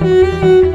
Música